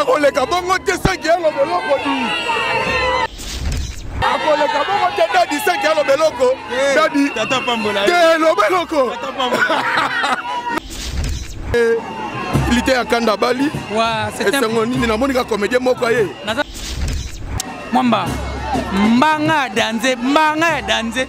akoleka bongo te seki aloba eloko nini akoleka bongo te dadi seki aloba eloko eh, dadi te eloba eloko eh, lite ya kanda bali esengo nini namoni ka comédien moko aye mwamba mbanga ya danze mbanga ya danze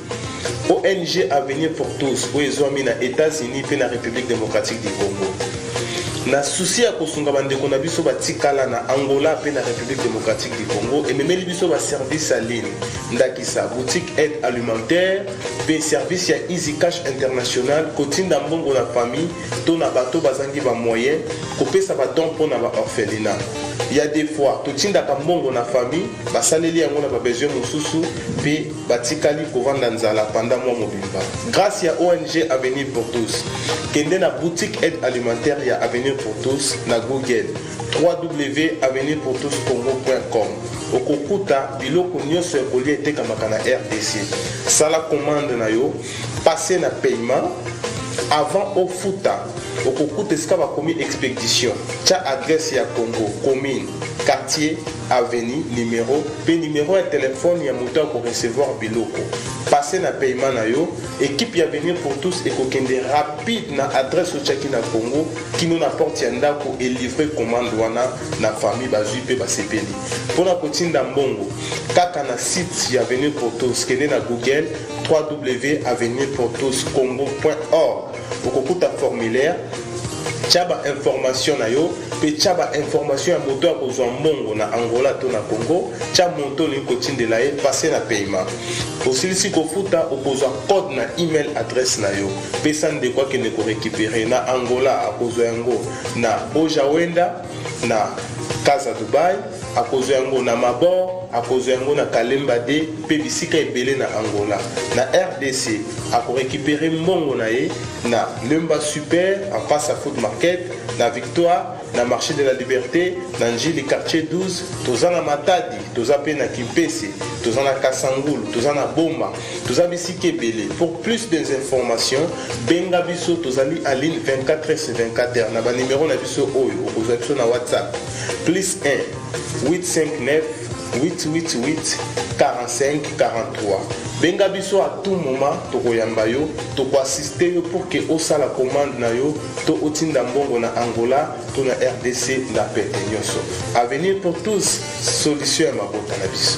ONG Avenir pour tous oyo ezwami na Etats-Unis mpe na Republique democratique du Congo na susi ya kosunga bandeko na biso batikala na Angola mpe na Republique democratique du Congo ememeli biso baservice ya ligne ndakisa boutique aide alimentaire mpe service ya Easy Cash International kotinda mbongo na famille to na bato bazangi bamoyen kopesa badon mpo na baorphelina ya defoi totindaka mbongo na famille basaleli yango na babesoin mosusu mpe batikali kovanda nzala pendant mois mobimba grace ya ong avenir pour tous kende na boutique aide alimentaire ya avenir pour tous na google www.avenirpourtouscongo.com okokuta biloko nyonso ya kolia etekamaka na rdc sala commande na yo passe na paiement avant ofuta okokuta esika bakomi expedition tya adresse ya congo commune quartier avenue, numero pe numero ya telephone ya moto ako recevoir biloko. Passe na paiement na yo, equipe ya Avenir pour tous ekokende rapide na adresse otiaki na Congo kino na porte ya ndako et livrer commande wana na famille bazui pe basepeli. Pona kotinda mbongo, kaka na site ya Avenir pour tous, kende na Google www.avenirpourtouscongo.org. okokuta formulaire tya ba information na yo mpe tya ba information ya moto ya kozwa mbongo na angola to na congo tya moto olingi kotindela ye passe na paiement osilisi kofuta okozwa code na email adresse na yo pesa ndeko akende korecupere na angola akozwa yango na oja wenda na kaza dubai akozwa yango na mabor akozwa yango na kalemba de mpe bisika ebele na angola na rdc akorekipere mbongo na ye na lemba super en face à foot market na victoire na marché de la liberté na njili quartier 12 toza na matadi toza mpe na kimpese toza na kasangulu toza na boma Toza bisika ebele. Pour plus des informations, benga biso tozali en ligne 24 sur 24 heures na ba numero na biso oyo okozwa biso na WhatsApp plus 1 859 888 45 43. Benga biso à tout moment tokoyamba yo, tokoassiste yo pour que osala commande na yo to otinda mbongo na Angola to na RDC na pete nyonso. Avenir pour tous, solution ya mabota na biso.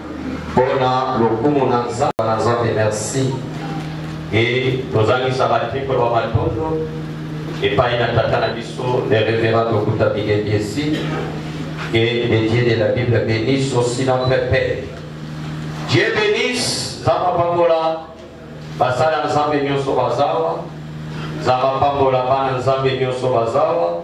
Pona lokumu na Nzambe na Nzambe merci. Et tozangisa ba triple ba matondo epai na tata na biso le révérend Lokuta Bigedi Esi et le Dieu de la Bible bénisse aussi notre Père. Dieu bénisse Nzambe apambola basala Nzambe nyonso bazawa Nzambe apambola bana Nzambe nyonso bazawa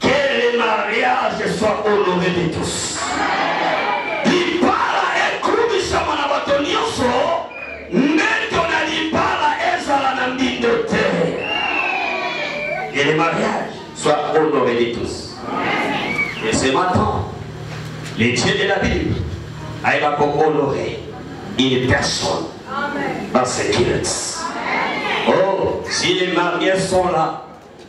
Que le mariage soit honore de tous. Libala ekumisama na bato nyonso, mbeto na libala ezala na mbindo te. Que le mariage soit honore de tous. Et ce matin, le Dieu de la Bible a aidé à honorer une personne dans ses cultes. Oh, si les mariés sont là,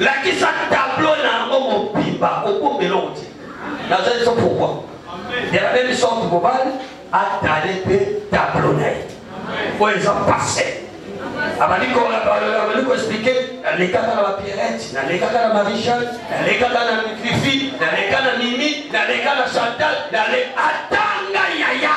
lakisa tableau na yango mobimba okomi eloko te nazali biso pourkoi de la même sorte mobali atale mpe tableau na ye oyo eza passe abandi koexplike nalekaka na bapierete nalekaka na marichal nalekaka na fifi naleka na mimi naleka na chantal nale atanga yaya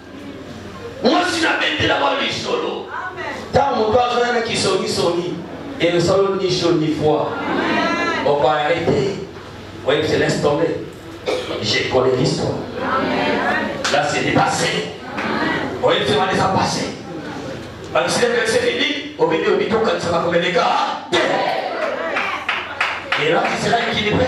mwasi na betela ba lisolo ntango moto azwani na kisonisoni elosalo ni jour ni fois okoyaka te oyebi se laisse tomber j'ai connu l'histoire là c'est dépassé oyebi se wana eza passé bakisile verse fini obindi obi tokanisaka komeleka te elakisela ekilibre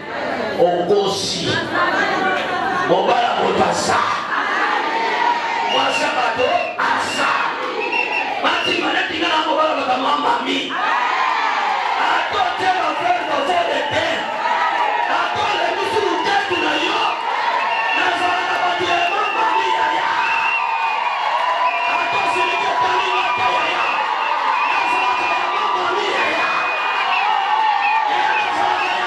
okosi mobali ya moto asa mwasi ya bato asa batima netinga na mobali bato mwa mami atotie bafere bafode te atolemisi luketu na yo nazala na bato ya mwa mami yaya atosiliki etali yo te yaya nazalaka ya mwa mami yaya yaya nazalaka ya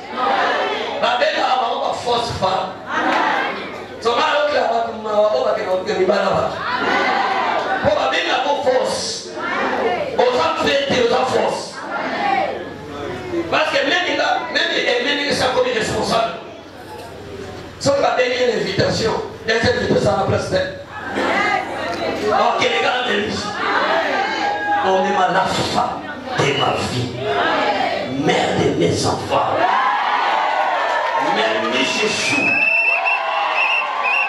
babengaka bango ba fausse femme nzonga ayokela bato mawa oyo bakenda kokende mibala bato mpo babenga yango fausse oza mpe te oza fausse parce que meme meme emenekesa komi responsable soki babengi ye na invitation eza invitation na place te okeleka na belise omema la femme de ma vie mère de mes enfants mère michechou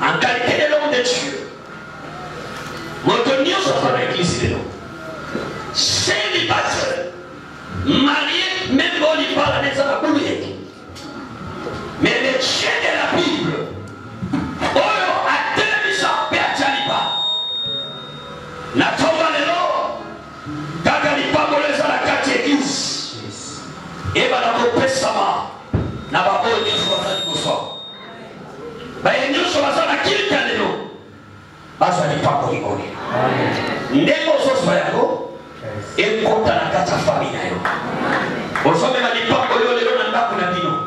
en qualité de l'homme de Dieu moto nyonso aza na eglise lelo célibataire marié même oyo libala na eza na bulu yeke mais le chien de la bible oyo atelemisa mpe atya liba na Kaka lipamboli eza na kati ya eglise ebanda kopesama na baoyo nyonso baza liboso baye nyonso baza na kiti ya lelo bazwa lipamboli oyo ndenge ozozwa yango ekota na kati ya fami na yo ozomema lipamboli oyo lelo na ndako na bino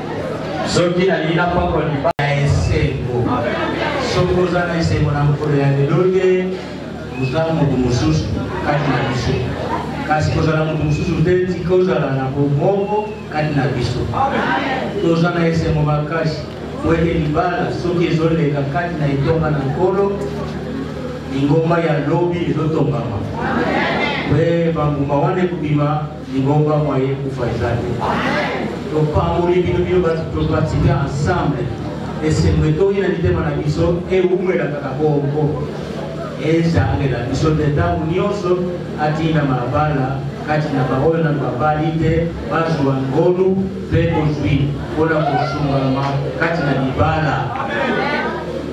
soki nalingi napakwa libala ya esengo soki oza na esengo na mokolo ya lelo te oza moto mosusu kati na biso kasi kozala moto mosusu te tika ozala na bomoko kati na biso toza na esengo makasi po ete libala soki ezoleka kati na etonga na nkolo lingomba ya lobi ezotongama mpe bambuma wana ekobima Lingomba mwa ye kufa eza te. Topamboli bino bino bato toparticipe ensemble esengo etoyi na mitema na biso ewumela kaka bongo ezangela biso nde ntango nyonso atinda mabala kati na baoyo na babali te bazwa ngolu mpe bozwi mpo na kosungama kati na libala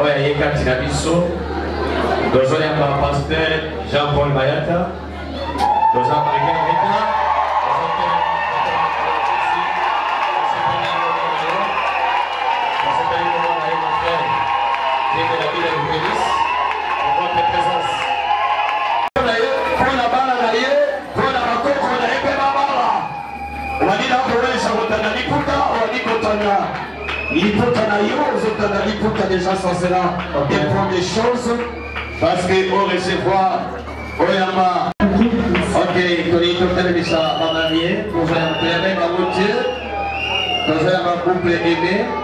oyo aye kati na biso tozoyamba pasteur jean paul mayata toza marke reta Thank you. Walila koweza kotanda liputa wali kotanda liputa na yo ozotanda liputa déjà ça sera des points des choses parce que au recevoir oyamba ok tolingi totelemisa bamarie tozoya toyambe bango te tozoya bacouple aimé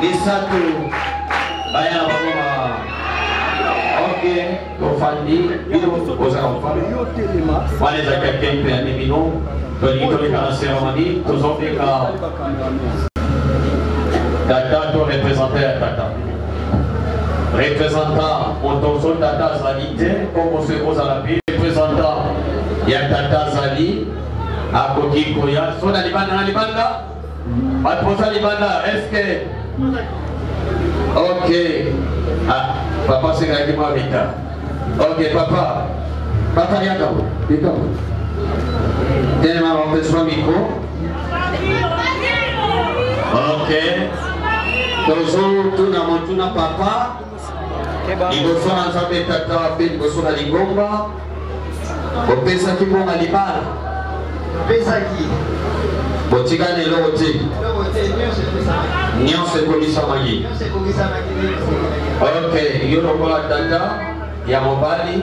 misato baya na bango ba ok tofandi bino bozala kofanda wana ezalaki ya kempe ya mimino tolingi toleka na seremoni tozobeka tata to represente ya tata représentant motoso tata azali te mpo moso ekozala mpe représentant ya tata azali akoki koya so na libanda na libanda Bato boza libanda eske ok ah, papa sengaki mwa mita ok papa papa yaka yaka telema bapeswa mikro ok tozotuna motuna papa liboso na nzambe tata mpe liboso na lingomba bopesaki mpo na libala pesaki botikali eloko te nyonso ekomisamaki ok yo lokola tata ya mobali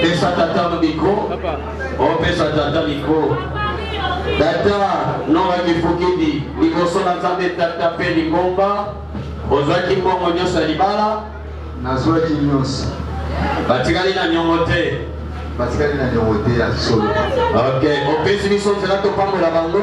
pesa tata micro opesa oh, tata micro tata noa kifukidi liboso na nzambe tata mpe lingomba ozwaki mbongo nyonso ya libala nazwaki nyonso batikali na nyongo te batikali na nyongo te ya solo ok opesi biso nzela topambola bango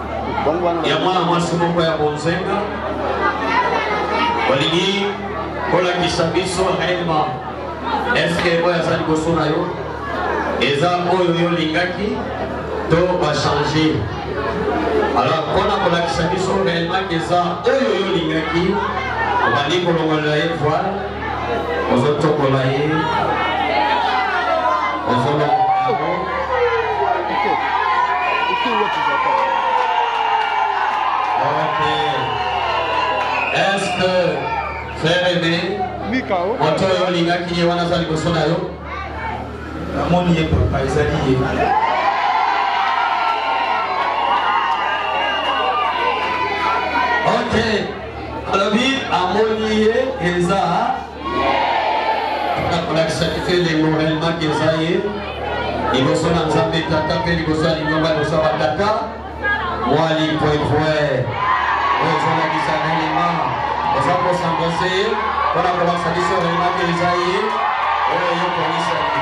ya mwana mwasi moko ya bonzenga olingi kolakisa biso rema eske oyo aza liboso na yo eza oyo yo olingaki to bachange alors mpona kolakisa biso rema eza oyo yo olingaki obandi kolongolela ye voile ozotokola ye ozoloba eske ferebe moto oyo olingaki ye wana aza liboso na yo namoni ye papa ezali ye ok alobi amoni ye eza nakolakisa kifele morelmaki eza ye liboso na nzambe tata mpe liboso ya lingomba liboso ya batata mwali pwepwe oyo ezolakisa relema oza kosango se ye mpo na kolakisa biso relmaki eza ye oyo eyokonisaki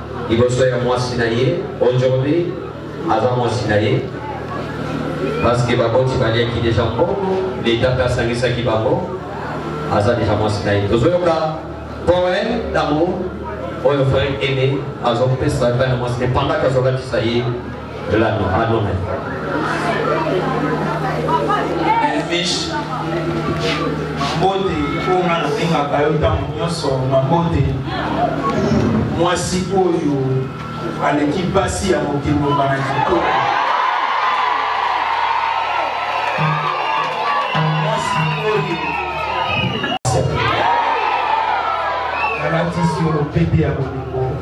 liboso ya mwasi na ye aujourd'hui aza mwasi na ye parce que baboti baliaki deja mbongo leta mpe asangisaki bango aza deja mwasi na ye tozoyoka poème d'amour oyo frère ene azopesa epai na mwasi ne pendaki azolatisa ye Elano, anome. Elvish, mbote oyo nga nabengaka yo ntango nyonso na mbote mwasi oyo aleki mpasi ya mokili mobana kitoko mwasi oyo alatisi yo lopete ya bolingo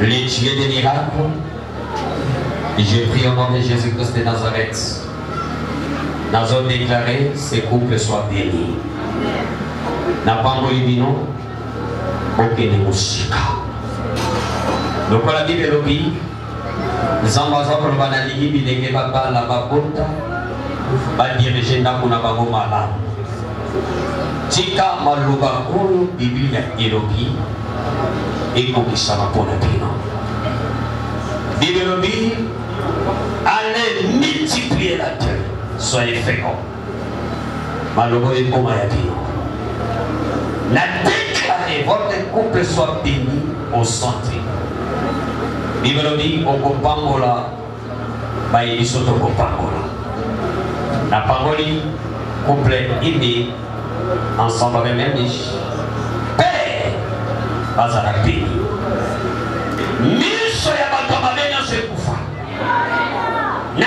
Les dieux des miracles, je prie au nom de Jésus-Christ de Nazareth. Nazon déclaré, ces couples soient bénis. napamboli bino bokende mosika lokola bible elobi Nzambe aza koloba nalingi bilenge babala babota badirige ndako na bango malamu tika maloba oyo biblia elobi ekokisama mpo na bino biblia elobi ale multiplier la terre soyez fécond Maloboli mbuma ya bino. Na déclaré votre couple soit béni au centre. Bible elobi okopambola baye biso tokopambola. Napamboli couple ini ensemble avec mes miches. Père bazala béni. Miso ya bato ya mabe nyonso ekufa. Na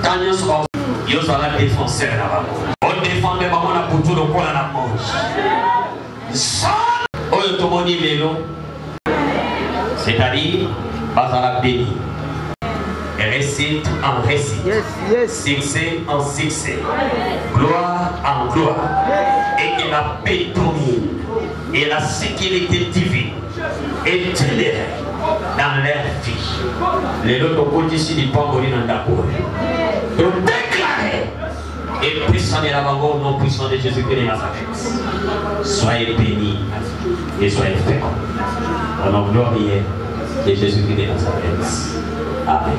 Ntango nyonso ba yo zala defenseur na bango. Odefendre bango na butu lokola na moi. Oyo tomoni lelo c'est-à-dire bazala beni réussite en réussite, yes, yes. succès en succès, gloire en gloire, yes. et que la paix domine et la sécurité divine. etelere dans leur vie lelo tokotisi lipamboli na ndako oyo todeklare epuisanela bango nom puissant de jésus christ de nazareth soyez béni et soyez fécond au nom glorieux de jésus christ de nazareth amen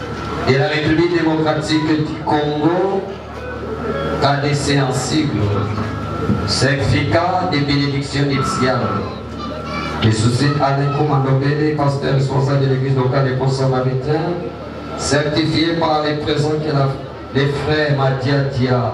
et la République démocratique du Congo, laissé en sigle, certificat de bénédiction initiales a été commandé par pasteur responsable de l'église locale des bons samaritains, certifié par les présents que frères Madia Dia,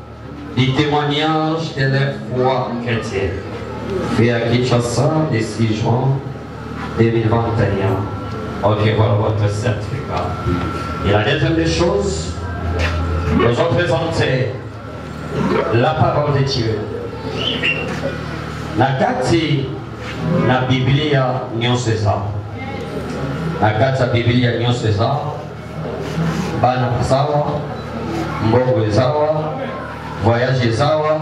du témoignage de leur foi chrétienne fait à Kinshasa le 6 juin 2021. Ok, voilà votre certificat. Et la deuxième des choses, nous ont présenté la parole de Dieu. La kati la Biblia nyonso eza. La kati la Biblia nyonso eza. bana bazawa mbongo ezawa voyage ezawa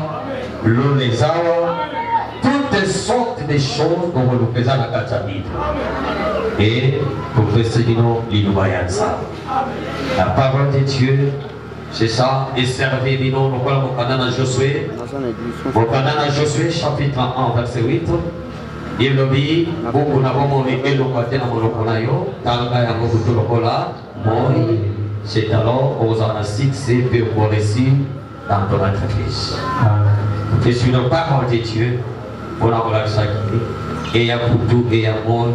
lola ezawa toutes sortes de choses kokoluka eza na kati ya bible e topesi bino liloba ya nzambe la parole de dieu c'est ça eservi bino lokola mokanda na josue mokanda na josue chapitre 1 verset 8 Ye lobi, Buku na bomoi elongwa te na monoko na yo, tanga yango butu lokola moi, c'est alors okozala na succès mpe okoresi dans ton entreprise. Je suis le parole de Dieu mpo na kolakisa kini eya butu eya moi,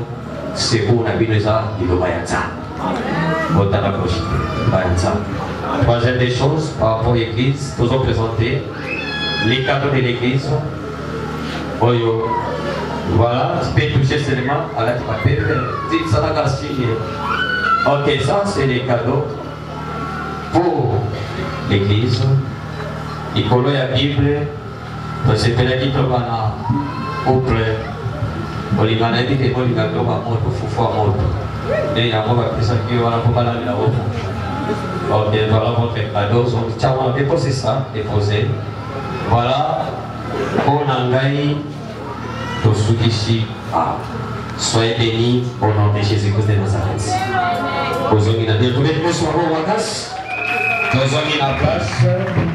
secours na bino eza liloba ya Nzambe. Botala koshi liloba ya Nzambe. Troisième des choses, par rapport à l'église, tous ont présenté les cadeaux de l'église. oyo voilà tu peux toucher seulement alati bapembe tisalaka signe ok ça c'est les cadeaux pour l'église likolo ya bible tosepelaki tobana couple olinga nayebi te kolinga biloko ya moto fufu ya moto nde yango bapesaki wana mpo balandela ofufu ok voilà votre cadeau zongi tiango na mpe kosisa depose Voilà, mpo na ngai tosukisi ah. Soyez bénis au nom de Jésus-Christ de Nazareth. Ozongi na bien. Tobeti biso bango makasi. Tozongi na place.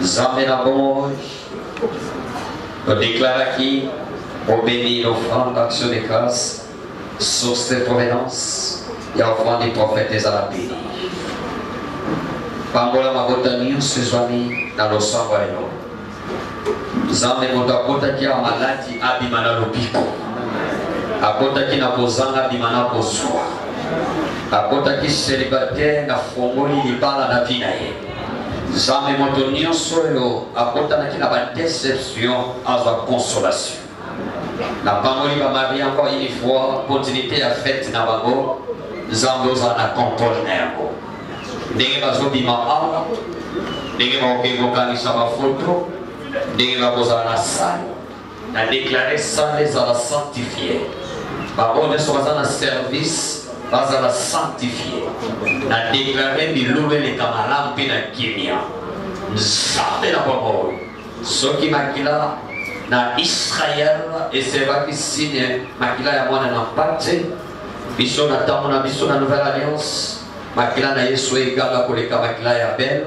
Nzambe na bomoi, odeklaraki obeni l'offrande d'action de grâce, source de provenance ya offrande du prophète ezala beni. Pambola mabota nyonso ezwami na losambo ya yo. Nzambe moto akotaki ya maladi abima na lobiko, akotaki na kozanga abima na kozwa, akotaki célibataire na fongoli libala na vi na ye. Zambi moto nyonso oyo akotanaki na badeception azwa consolation. Napamoli bamari yango ini fois continuité ya fete na bango nzambe ozala na controle na yango ndenge bazobima awa ndenge bakoki kokanisa bafoto ndenge bakozala na sale Na declare salle ezala sanctifie. Ba oyo nyonso baza na service bazala sanctifie. Na declare milulu eleka malamu mpe na kimia. Nzambe na bomoi, soki makila na Israël esevaki signe makila ya mwana na mpate biso na ntango na biso na nouvelle alliance makila na yesu eganga koleka makila ya bele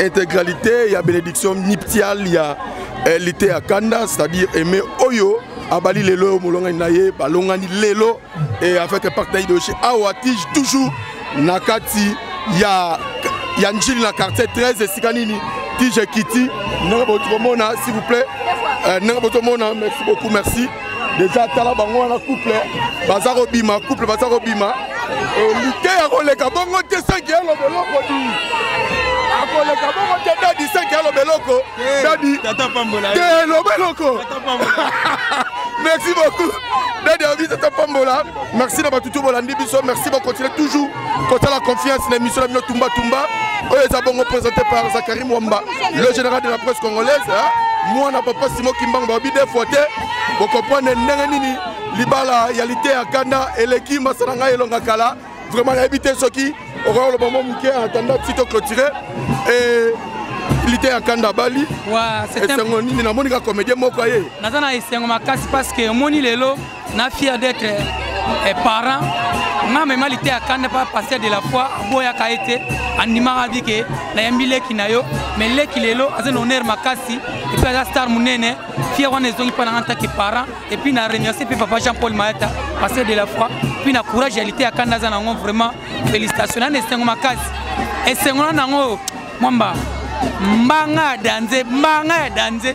intégralité ya bénédiction niptiale ya eh, lite ya kanda c'est-à-dire aimé oyo abali lelo oyo molongani na ye balongani lelo et en fait pacte na idéologie awa tige toujours na kati ya ya njili na quartier 13 esika nini tige ekiti ndenge botokomona s'il vous plaît ndenge botomona merci beaucoup merci deja tala bango wana couple baza kobima couple baza kobima elite ya koleka bongo te seki eloba eloko nini akoleka bongo te dadi seki eloba eloko eh, dadi te eloba eloko merci beaucoup dadi abi tata pambola merci na bato to bolandi biso merci bakontinue toujours kosala confiance na émission na bino tumba tumba oyo eza bongo présenté par zakari mwamba le général de la presse congolaise mwana papa simo kimbango babi de fois te bokomprendre ndenge nini libala ya lite ya kanda eleki masana ngai elonga kala vraiment nayebi te soki okoki koloba mwa moke atanda ti to clôture lite ya kanda bali esengo nini namonika comédien moko aye naza na esengo makasi parce que omoni lelo na fier d'être eh, parent nga mema liteya kanda pa pasteur de la foi aboyaka ye te andimaka bi ke nayambi leki na yo mais leki lelo aza na honneur makasi epuis aza star monene fier wana ezongi mpo na nga ntake parent epuis na remercie mpe papa jean paul mayata pasteur de la foi epuis na courage ya liteya kanda aza na yango vraiment félicitation nana esengo makasi esengo na nango mwamba mbanga ya danze mbanga ya danze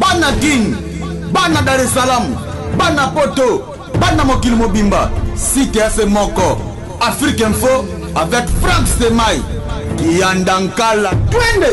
bana kin bana dar es salaam bana poto bana mokili mobimba site efe moko afrique info avec frank semai kiyandankala twende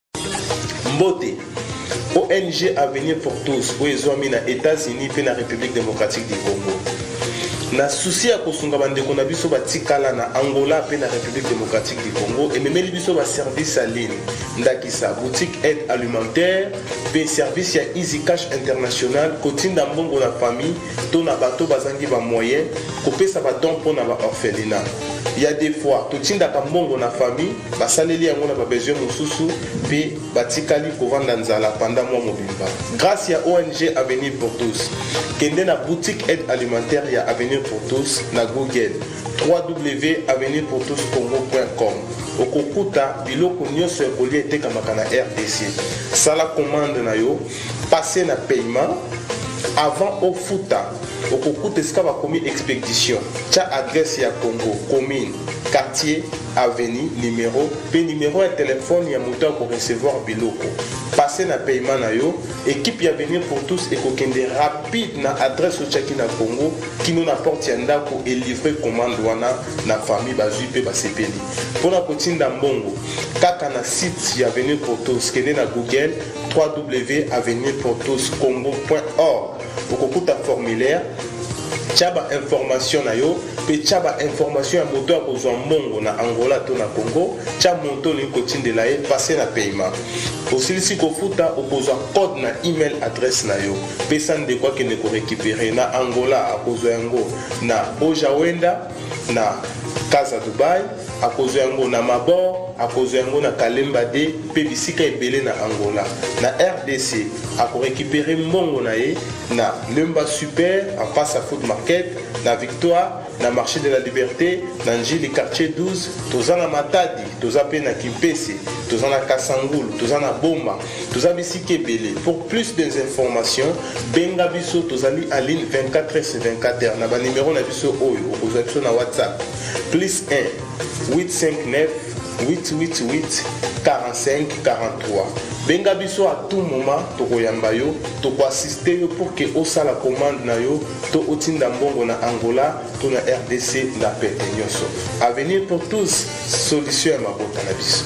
Mbote. ONG Avenir pour tous oyo ezwami na Etats-Unis mpe na République démocratique du Congo na susi ya kosunga bandeko na biso batikala na angola mpe na république démocratique du congo ememeli biso baservice ya ligne ndakisa boutique aide alimentaire mpe service ya easy cash international kotinda mbongo na famille to na bato bazangi ba moyen kopesa ba don mpo na ba orphelina ya des fois totindaka mbongo na famille basaleli yango na babesoin mosusu mpe batikali kovanda nzala panda mwa mobimba grâce ya ong avenir pour tous kende na boutique aide alimentaire ya avenir pour tous na google www.avenirpourtouscongo.com okokuta biloko nyonso ya kolia etekamaka na rdc sala komande na yo Passe na paiement avant ofuta okokuta esika bakomi expedition tya adresse ya congo commune quartier avenue numero mpe numero ya telefone ya moto ya korecevoir biloko passe na paiement na yo ekipe ya avenir pour tous ekokende rapide na adresse otyaki na congo kino na porte ya ndako elivre commande wana na famille bazwi mpe basepeli mpo na kotinda mbongo kaka na site ya avenir pour tous kende na google www.avenirpourtouscongo.org okokuta formulaire tya ba information na yo mpe tya ba information ya moto ya kozwa mbongo na angola to na congo tya monto olingi kotindela ye passe na paiement osilisi kofuta okozwa code na email adresse na yo pesa ndeko akende korecupere na angola akozwa yango na ojawenda na kaza dubai akozwa yango na mabor akozwa yango na kalemba de mpe bisika ebele na angola na rdc akorekipere mbongo na ye na lemba super en face à foot market na victoire na marché de la liberté na njili quartier 12 toza na matadi toza mpe na kimpese toza na kasangulu toza na boma Toza bisika ebele. Pour plus des informations, benga biso tozali en ligne 24 sur 24 heures na ba numero na biso oyo okozwa biso na WhatsApp plus 1 859 888 45 43. Benga biso à tout moment tokoyamba yo, tokoassiste yo pour que osala commande na yo to otinda mbongo na Angola to na RDC na pete nyonso. Avenir pour tous, solution ya mabota na biso.